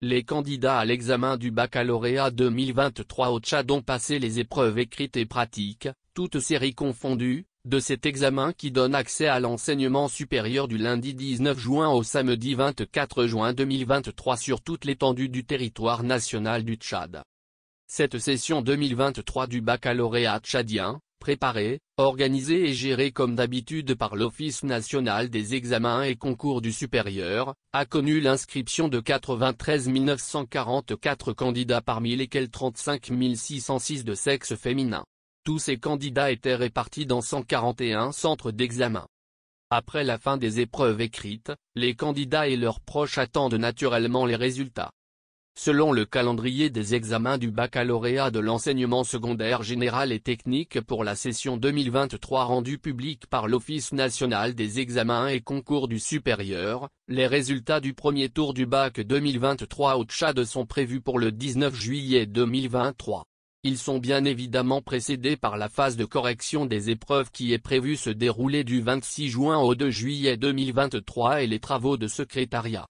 Les candidats à l'examen du baccalauréat 2023 au Tchad ont passé les épreuves écrites et pratiques, toutes séries confondues, de cet examen qui donne accès à l'enseignement supérieur du lundi 19 juin au samedi 24 juin 2023 sur toute l'étendue du territoire national du Tchad. Cette session 2023 du baccalauréat tchadien, préparée, organisée et gérée comme d'habitude par l'Office national des examens et concours du supérieur, a connu l'inscription de 93 944 candidats parmi lesquels 35 606 de sexe féminin. Tous ces candidats étaient répartis dans 141 centres d'examen. Après la fin des épreuves écrites, les candidats et leurs proches attendent naturellement les résultats. Selon le calendrier des examens du baccalauréat de l'enseignement secondaire général et technique pour la session 2023 rendue publique par l'Office national des examens et concours du supérieur, les résultats du premier tour du bac 2023 au Tchad sont prévus pour le 19 juillet 2023. Ils sont bien évidemment précédés par la phase de correction des épreuves qui est prévue se dérouler du 26 juin au 2 juillet 2023 et les travaux de secrétariat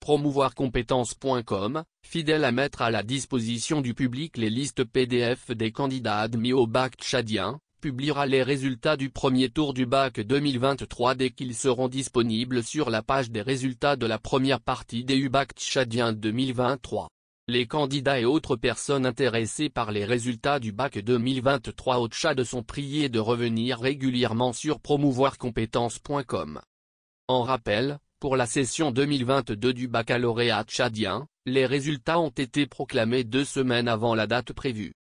promouvoircompétences.com, fidèle à mettre à la disposition du public les listes PDF des candidats admis au bac tchadien, publiera les résultats du premier tour du bac 2023 dès qu'ils seront disponibles sur la page des résultats de la première partie des UBAC tchadien 2023. Les candidats et autres personnes intéressées par les résultats du bac 2023 au Tchad sont priés de revenir régulièrement sur promouvoircompétences.com. En rappel, pour la session 2022 du baccalauréat tchadien, les résultats ont été proclamés deux semaines avant la date prévue.